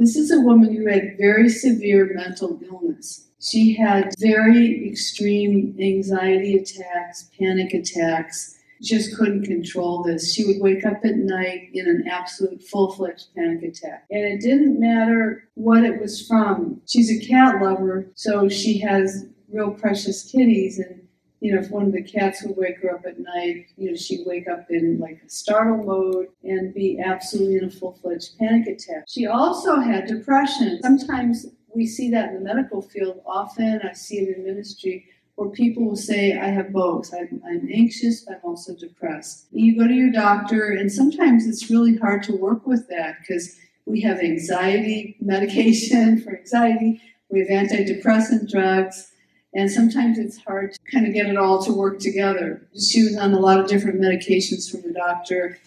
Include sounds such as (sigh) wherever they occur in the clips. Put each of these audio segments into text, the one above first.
This is a woman who had very severe mental illness. She had very extreme anxiety attacks, panic attacks, just couldn't control this. She would wake up at night in an absolute full fledged panic attack. And it didn't matter what it was from. She's a cat lover, so she has real precious kitties. And, you know, if one of the cats would wake her up at night, you know, she'd wake up in like a startle mode and be absolutely in a full fledged panic attack. She also had depression. Sometimes we see that in the medical field often. I see it in ministry where people will say, I have both. I'm, I'm anxious, but I'm also depressed. You go to your doctor, and sometimes it's really hard to work with that because we have anxiety medication (laughs) for anxiety, we have antidepressant drugs, and sometimes it's hard to kind of get it all to work together. She was on a lot of different medications from the doctor,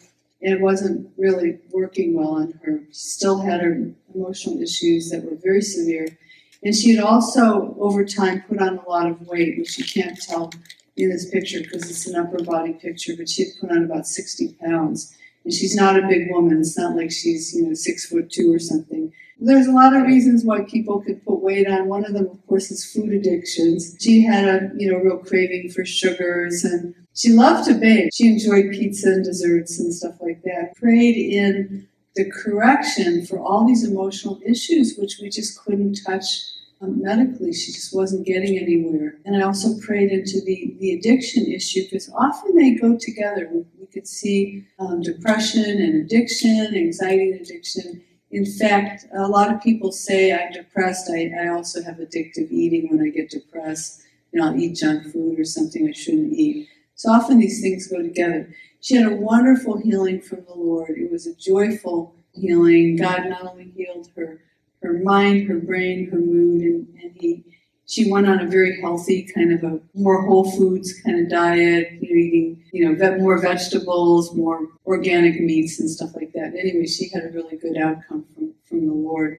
and it wasn't really working well on her. She still had her emotional issues that were very severe and she had also, over time, put on a lot of weight, which you can't tell in this picture because it's an upper body picture, but she had put on about 60 pounds. And she's not a big woman. It's not like she's, you know, six foot two or something. There's a lot of reasons why people could put weight on. One of them, of course, is food addictions. She had a, you know, real craving for sugars and she loved to bake. She enjoyed pizza and desserts and stuff like that. Prayed in the correction for all these emotional issues, which we just couldn't touch um, medically. She just wasn't getting anywhere. And I also prayed into the, the addiction issue because often they go together. We, we could see um, depression and addiction, anxiety and addiction. In fact, a lot of people say I'm depressed. I, I also have addictive eating when I get depressed. You know, I'll eat junk food or something I shouldn't eat. So often these things go together. She had a wonderful healing from the Lord. It was a joyful healing. God not only healed her her mind, her brain, her mood, and, and he she went on a very healthy kind of a more whole foods kind of diet, you know, eating you know more vegetables, more organic meats and stuff like that. Anyway, she had a really good outcome from from the Lord.